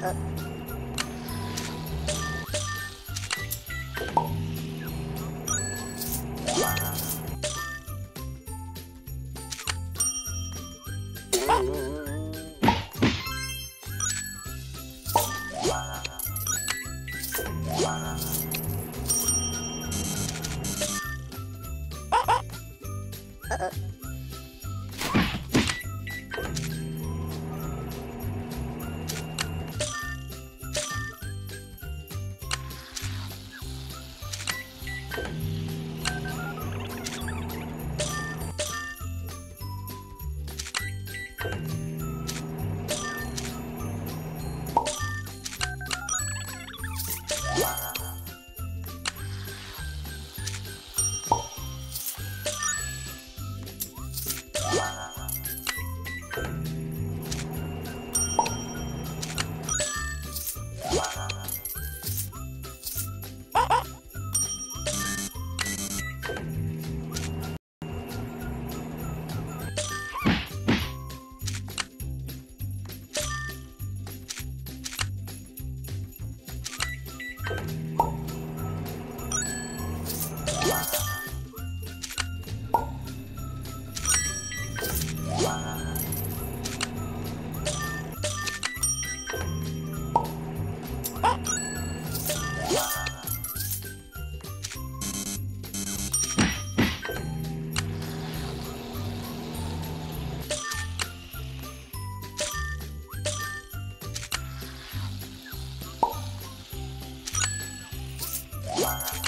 だぞっ Wow. Wow.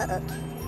Uh-oh.